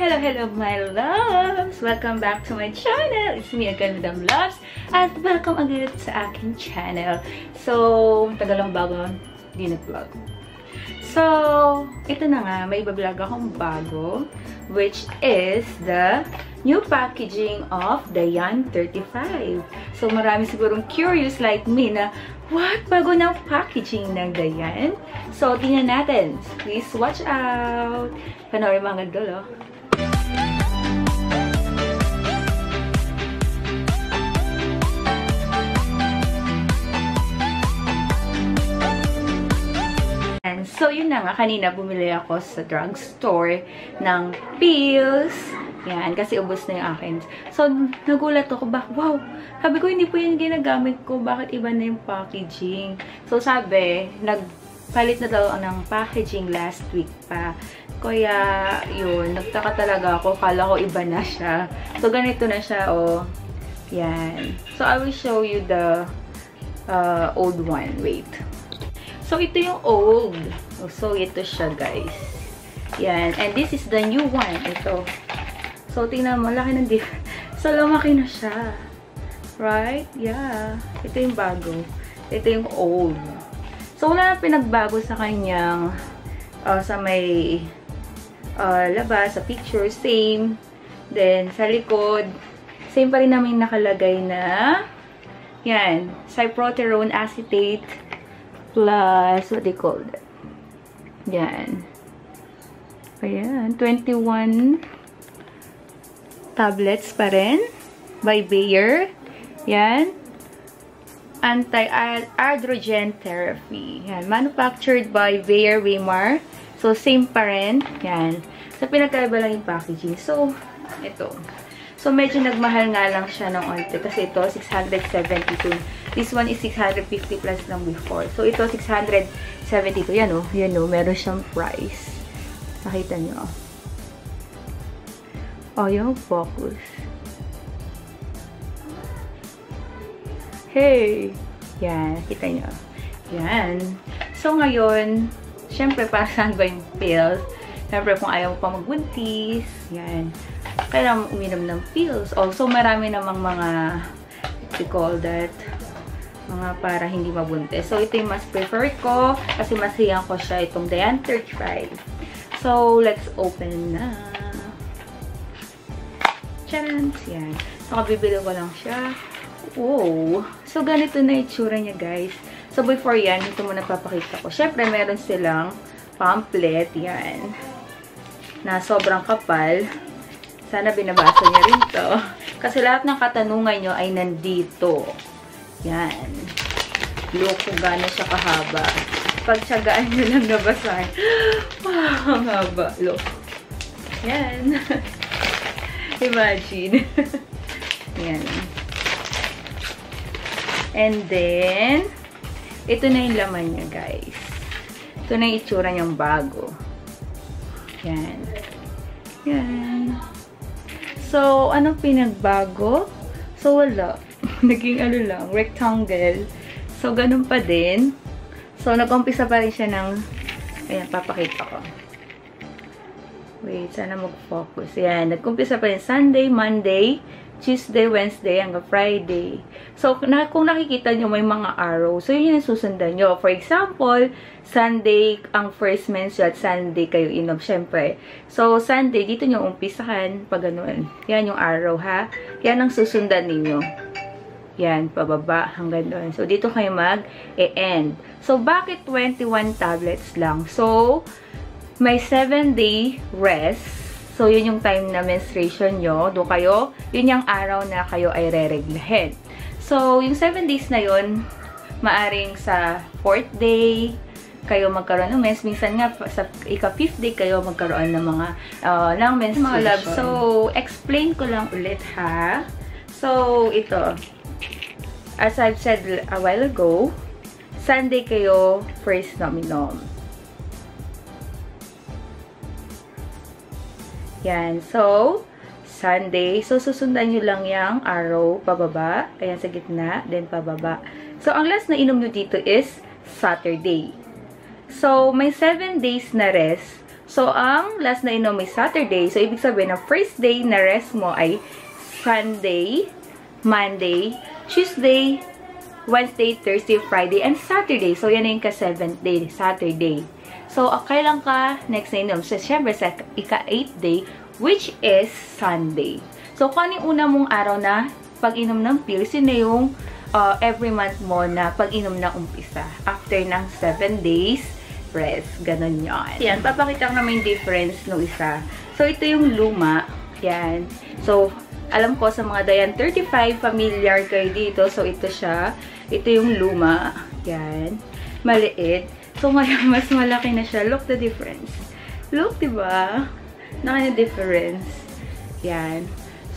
hello, hello, my loves! Welcome back to my channel! It's me again, Madam Loves. At welcome agad sa aking channel. So, tagal lang bago, hindi nag-vlog. So, ito na nga, may bablog akong bago, which is the new packaging of the Yan 35. So, marami sigurong curious like me na, what? Bago na packaging ng Dayan? So, tingnan natin. Please watch out! Panoorin mga dulo. So, yun na nga. Kanina bumili ako sa drugstore ng pills. Yan, kasi ubos na yung akin. So, nagulat ako, ba, wow, sabi ko, hindi po yun ginagamit ko. Bakit iba na yung packaging? So, sabi, nagpalit na daw ng packaging last week pa. Kaya, yun, nagtaka talaga ako. Kala ko iba na siya. So, ganito na siya, oh. Yan. So, I will show you the uh, old one. Wait. So, ito yung old. So, ito siya, guys. Yan. And this is the new one. Ito. So, tingnan mo. Laki ng difference. So, lumaki na siya. Right? Yeah. Ito yung bago. Ito yung old. So, wala na pinagbago sa kanyang uh, sa may uh, labas, sa picture. Same. Then, sa likod, same pa rin namin nakalagay na yan. Cyproterone acetate plus, what do you call that? Yan. Ayan. 21 tablets pa rin by Bayer. Yan. Anti-androgen therapy. Yan. Manufactured by Bayer Weimar. So, same pa rin. Yan. So, pinagkaiba lang yung packaging. So, ito. So, medyo nagmahal nga lang siya ng onte. Kasi ito, 672. This one is 650 plus lang before. So, ito, 672. Yan o. Oh. Yan o. Oh. Meron siyang price. Nakita nyo. Oh, yung focus. Hey! Yan. Kita nyo. Yan. So, ngayon, syempre, para saan ba yung pills? Syempre, kung ayaw pa magbuntis, yan. Kailangan uminom ng pills. Also, marami namang mga, we call that, mga para hindi mabuntis. So, ito yung mas prefer ko kasi mas ko siya itong Dian 35. So, let's open na. Charan! Yan. Nakabibili ko lang siya. Oh! So, ganito na itsura niya, guys. So, before yan, ito muna papakita ko. Siyempre, meron silang pamphlet. Yan. Na sobrang kapal. Sana binabasa niya rin to. Kasi lahat ng katanungan nyo ay nandito. Yan. Look kung gano'n siya kahaba. Pagtsagaan nyo lang nabasahin. Wow, ang haba. Look. Yan. Imagine. Yan. And then, ito na yung laman niya, guys. Ito na yung itsura niyang bago. Yan. Yan. So, anong pinagbago? So, wala. Naging ano lang, rectangle. So, ganun pa din. So, nag-umpisa pa rin siya ng, ayan, papakita ko. Wait, sana mag-focus. Ayan, nag-umpisa pa rin Sunday, Monday, Tuesday, Wednesday, hanggang Friday. So, na, kung nakikita nyo, may mga arrow. So, yun yung susundan nyo. For example, Sunday ang first menstrual Sunday kayo inom, syempre. So, Sunday, dito nyo umpisahan, pag ganun. Yan yung arrow, ha? Yan ang susundan ninyo. Yan, pababa hanggang doon. So, dito kayo mag-e-end. So, bakit 21 tablets lang? So, may 7-day rest So, yun yung time na menstruation nyo. Doon kayo, yun yung araw na kayo ay re-reglahin. So, yung 7 days na yun, maaring sa 4th day, kayo magkaroon ng mens. Minsan nga, sa ika-5th day, kayo magkaroon ng mga, uh, ng menstruation. Mga love. So, explain ko lang ulit ha. So, ito. As I've said a while ago, Sunday kayo first nominom. Yan. So, Sunday. So, susundan nyo lang yung arrow pababa. Ayan, sa gitna. Then, pababa. So, ang last na inom nyo dito is Saturday. So, may 7 days na rest. So, ang last na inom is Saturday. So, ibig sabihin na first day na rest mo ay Sunday, Monday, Tuesday, Wednesday, Thursday, Friday, and Saturday. So, yan na yung ka-7th day, Saturday. So, okay lang ka next na inom. So, syempre, sa ika-8th day, which is Sunday. So, kung ano una mong araw na pag-inom ng pills, yun na yung uh, every month mo na pag-inom na umpisa. After ng 7 days, rest. Ganon yan. Yan, papakita ko naman yung difference ng isa. So, ito yung luma. Yan. So, alam ko sa mga Dayan 35, familiar kayo dito. So, ito siya. Ito yung luma. Yan. Maliit. So, ngayon, mas malaki na siya. Look the difference. Look, diba? Naka difference. Yan.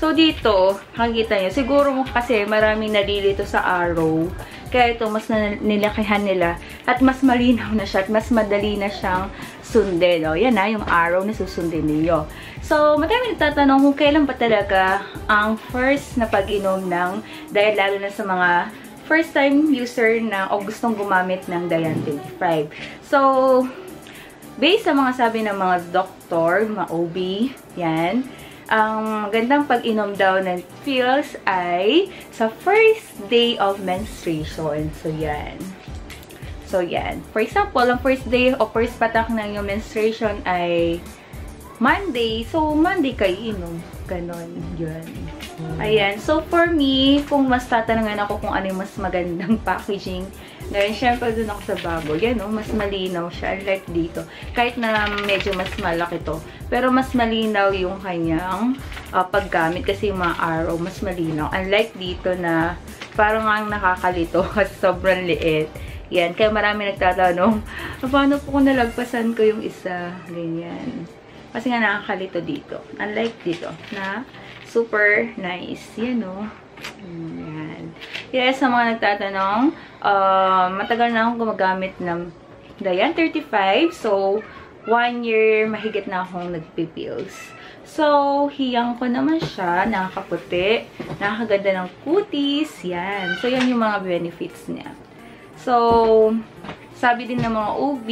So, dito, makikita nyo, siguro mo kasi maraming nalilito sa arrow. Kaya ito, mas nilakihan nila. At mas malinaw na siya. At mas madali na siyang sundin. O, yan na, yung arrow na susundin ninyo. So, madami nagtatanong kung kailan pa talaga ang first na pag-inom ng, dahil lalo na sa mga first time user na o gustong gumamit ng Dian 25. So, based sa mga sabi ng mga doktor, mga OB, yan, ang magandang pag-inom daw ng pills ay sa first day of menstruation. So, yan. So, yan. For example, ang first day o first patak ng yung menstruation ay Monday. So, Monday kayo inom. Ganon. Yun. Ayan. So, for me, kung mas tatanungan ako kung ano yung mas magandang packaging, ngayon, syempre, dun ako sa baboy. Yan, no? Mas malinaw siya. Unlike dito. Kahit na medyo mas malaki to. Pero mas malinaw yung kanyang uh, paggamit kasi yung mga arrow, mas malinaw. Unlike dito na parang ang nakakalito kasi sobrang liit. Yan. Kaya marami nagtatanong, paano po kung nalagpasan ko yung isa? Ganyan. Kasi nga nakakalito dito. Unlike dito, na super nice. Yan, no? Yan. Yes, sa mga nagtatanong, uh, matagal na akong gumagamit ng Dian 35. So, one year mahigit na akong nagpipills. So, hiyang ko naman siya. Nakakaputi. Nakakaganda ng kutis. Yan. So, yan yung mga benefits niya. So, sabi din ng mga OB,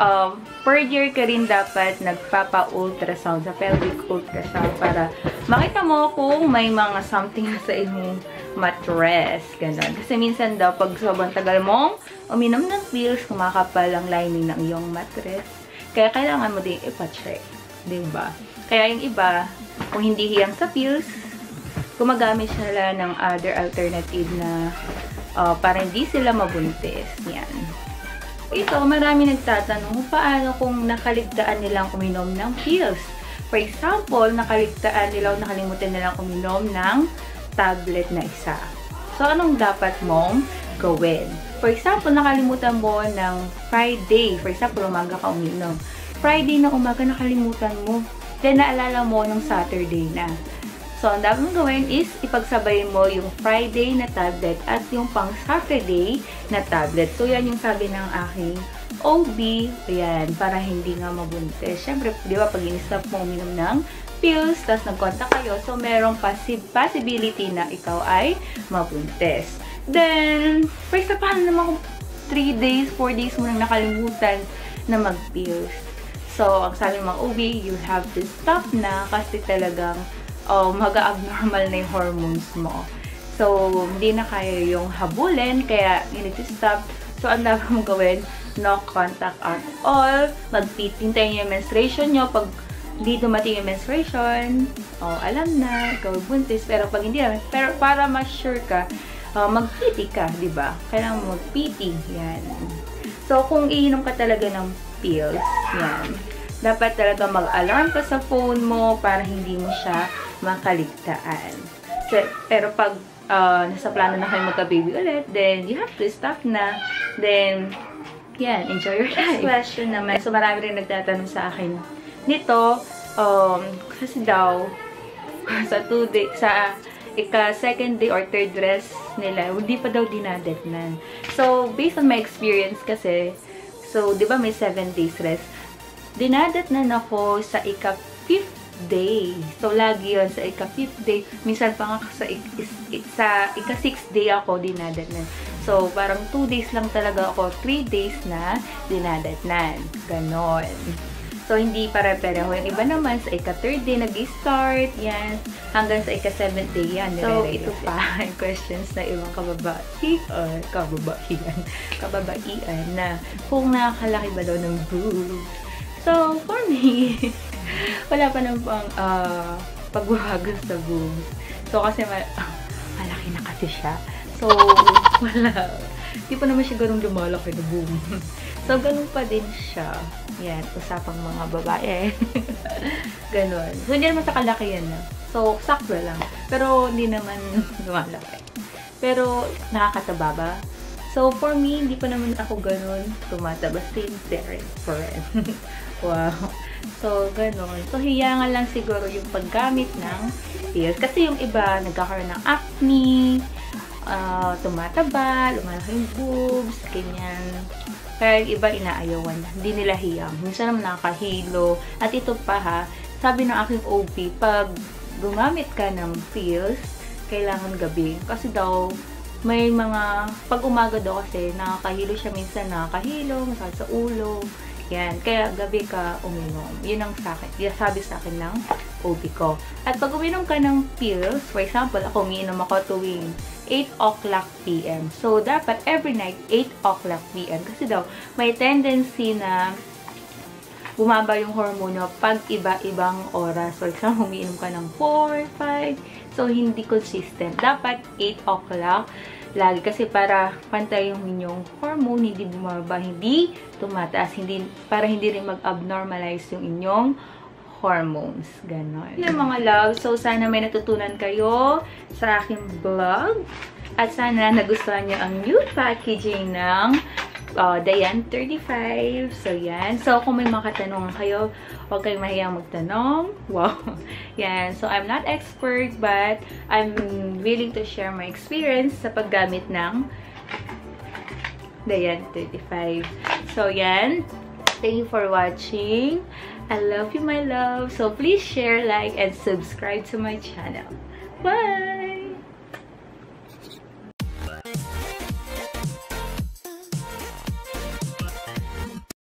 uh, per year ka rin dapat nagpapa-ultrasound sa pelvic ultrasound para makita mo kung may mga something sa iyong mattress. Ganon. Kasi minsan daw, pag sobrang tagal mong uminom ng pills, kumakapal ang lining ng iyong mattress. Kaya kailangan mo din ipa-check. Diba? Kaya yung iba, kung hindi hiyang sa pills, gumagamit sila ng other alternative na uh, para hindi sila mabuntis. Yan. Ito, marami nagtatanong paano kung nakaligtaan nilang uminom ng pills. For example, nakaligtaan nila o nakalimutan nilang uminom ng tablet na isa. So, anong dapat mong gawin? For example, nakalimutan mo ng Friday. For example, umaga ka uminom. Friday na umaga, nakalimutan mo. Then, naalala mo nung Saturday na. So, ang dapat mong gawin is ipagsabay mo yung Friday na tablet at yung pang Saturday na tablet. So, yan yung sabi ng aking OB. Ayan, para hindi nga mabuntis. Siyempre, di ba, pag in-stop mo uminom ng pills, tapos nag-contact kayo, so merong possi possibility na ikaw ay mabuntis. Then, for example, paano naman kung 3 days, 4 days mo nang nakalimutan na mag-pills? So, ang sabi ng mga OB, you have to stop na kasi talagang oh, mag-abnormal na yung hormones mo. So, hindi na kaya yung habulin, kaya you need to stop. So, ang dapat mong gawin, no contact at all. Magtitintayin yung menstruation nyo. Pag hindi dumating yung menstruation, oh, alam na, ikaw buntis. Pero pag hindi naman, pero para ma-sure ka, uh, mag-PT ka, di ba? Kailangan mo mag-PT. Yan. So, kung iinom ka talaga ng pills, yan. Dapat talaga mag-alarm ka sa phone mo para hindi mo siya makaligtaan. So, pero pag uh, nasa plano na kayo magka-baby ulit, then you have to stop na. Then, yan, enjoy your life. Next question naman. So, marami rin nagtatanong sa akin nito, um, kasi daw, sa two day, sa ika second day or third rest nila, hindi pa daw dinadetnan. So, based on my experience kasi, so, di ba may 7 days rest, dinadatnan ako sa ika 5th day. So, lagi yun sa ika-fifth day. Minsan pa nga sa, sa ika-sixth day ako dinadatnan. So, parang 2 days lang talaga ako. 3 days na dinadatnan. Ganon. So, hindi pare-pareho. Yung iba naman, sa ika-third day, nag-start. Yan. Hanggang sa ika-seventh day, yan. So, ito pa, questions na ibang kababaihan. Kababaihan. Kababaihan na kung nakakalaki ba daw ng boobs. So, for me, wala pa nang pang uh, pagbabago sa boobs. So, kasi ma malaki na kasi siya. So, wala. Hindi pa naman siya ganun lumalaki na boom. so, ganun pa din siya. Yan, usapang mga babae. ganun. So, hindi naman sa kalaki yan na. So, sakto lang. Pero, hindi naman lumalaki. Pero, nakakataba ba? So, for me, hindi pa naman ako ganun tumataba. Same there, friend. Wow. So, ganun. So, hiyangan lang siguro yung paggamit ng pills. Kasi yung iba, nagkakaroon ng acne, uh, tumataba, lumalaki yung boobs, ganyan. Kaya yung iba inaayawan. Hindi nila hiyang. Minsan naman nakakahilo. At ito pa ha, sabi ng aking OP, pag gumamit ka ng pills, kailangan gabi. Kasi daw, may mga, pag umaga daw kasi, nakakahilo siya minsan, nakakahilo, masakit sa ulo, yan. Kaya gabi ka uminom. Yun ang sa akin. Sabi sa akin ng OB ko. At pag uminom ka ng pills, for example, ako uminom ako tuwing 8 o'clock p.m. So, dapat every night, 8 o'clock p.m. Kasi daw, may tendency na bumaba yung hormone pag iba-ibang oras. For example, umiinom ka ng 4, 5. So, hindi consistent. Dapat 8 o'clock lagi. Kasi para pantay yung inyong hormone, hindi bumaba, hindi tumataas, hindi, para hindi rin mag-abnormalize yung inyong hormones. Ganon. Yung mga love, so sana may natutunan kayo sa aking vlog. At sana nagustuhan nyo ang new packaging ng uh, Dayan 35. So, yan. So, kung may mga katanungan kayo, huwag kayong mahiyang magtanong. Wow. yan. So, I'm not expert, but I'm willing to share my experience sa paggamit ng Dayan 35. So, yan. Thank you for watching. I love you, my love. So, please share, like, and subscribe to my channel. Bye!